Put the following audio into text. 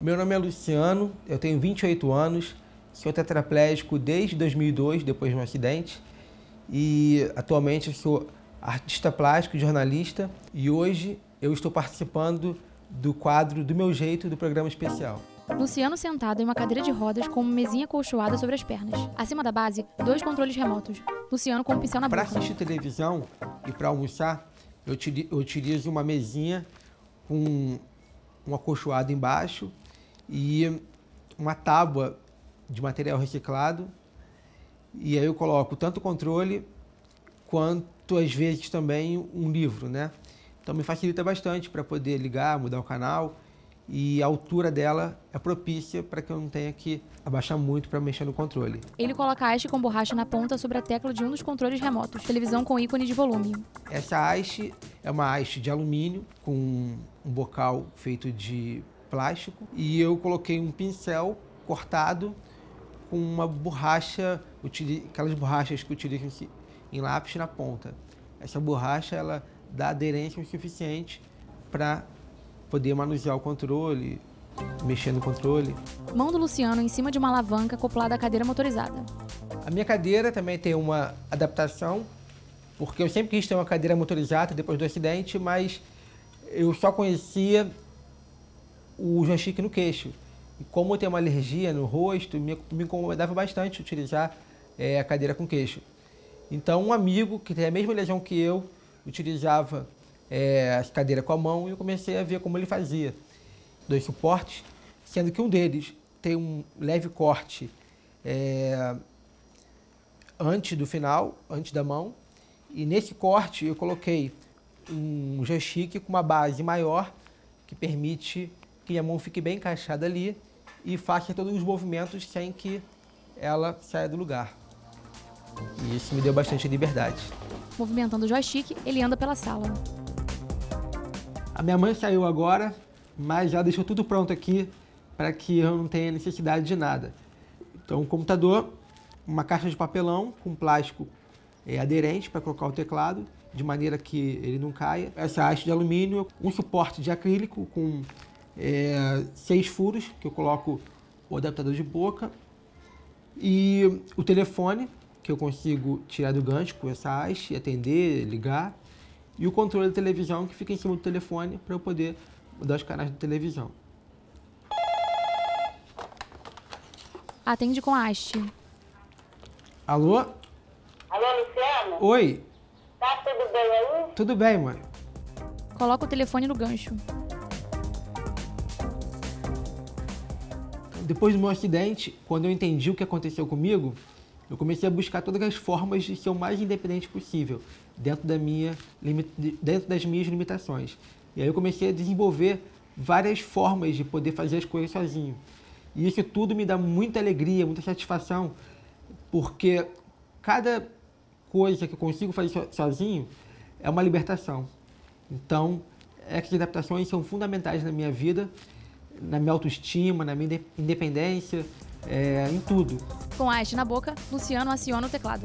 Meu nome é Luciano, eu tenho 28 anos, sou tetraplégico desde 2002, depois de um acidente, e atualmente sou artista plástico, jornalista, e hoje eu estou participando do quadro Do Meu Jeito do programa especial. Luciano sentado em uma cadeira de rodas com uma mesinha colchoada sobre as pernas. Acima da base, dois controles remotos. Luciano com um pincel na Para boca. assistir televisão e para almoçar, eu utilizo uma mesinha com um acolchoado embaixo e uma tábua de material reciclado. E aí eu coloco tanto o controle quanto às vezes também um livro, né? Então me facilita bastante para poder ligar, mudar o canal e a altura dela é propícia para que eu não tenha que abaixar muito para mexer no controle. Ele coloca a haste com borracha na ponta sobre a tecla de um dos controles remotos. Televisão com ícone de volume. Essa haste é uma haste de alumínio com um bocal feito de plástico e eu coloquei um pincel cortado com uma borracha, aquelas borrachas que utilizam em lápis na ponta. Essa borracha ela dá aderência o suficiente para poder manusear o controle, mexer no controle. Mão do Luciano em cima de uma alavanca acoplada à cadeira motorizada. A minha cadeira também tem uma adaptação, porque eu sempre quis ter uma cadeira motorizada depois do acidente, mas eu só conhecia o joystick no queixo. E como eu tenho uma alergia no rosto, me, me incomodava bastante utilizar eh, a cadeira com queixo. Então, um amigo que tem a mesma lesão que eu utilizava eh, a cadeira com a mão e eu comecei a ver como ele fazia. Dois suportes, sendo que um deles tem um leve corte eh, antes do final, antes da mão. E nesse corte eu coloquei um joystick com uma base maior que permite que a mão fique bem encaixada ali e faça todos os movimentos sem que ela saia do lugar. E isso me deu bastante liberdade. Movimentando o joystick, ele anda pela sala. A minha mãe saiu agora, mas já deixou tudo pronto aqui para que eu não tenha necessidade de nada. Então, um computador, uma caixa de papelão com plástico eh, aderente para colocar o teclado, de maneira que ele não caia. Essa haste de alumínio, um suporte de acrílico com eh, seis furos, que eu coloco o adaptador de boca, e o telefone, que eu consigo tirar do gancho com essa haste, atender, ligar, e o controle da televisão que fica em cima do telefone para eu poder mudar os canais da televisão. Atende com a haste. Alô? Alô, Luciano? Oi, Tá tudo bem aí? tudo bem, mãe? Coloca o telefone no gancho. Depois do meu acidente, quando eu entendi o que aconteceu comigo, eu comecei a buscar todas as formas de ser o mais independente possível, dentro, da minha, dentro das minhas limitações. E aí eu comecei a desenvolver várias formas de poder fazer as coisas sozinho. E isso tudo me dá muita alegria, muita satisfação, porque cada coisa que eu consigo fazer so- sozinho é uma libertação. Então, essas adaptações são fundamentais na minha vida, na minha autoestima, na minha inde- independência, é, em tudo. Com a haste na boca, Luciano aciona o teclado.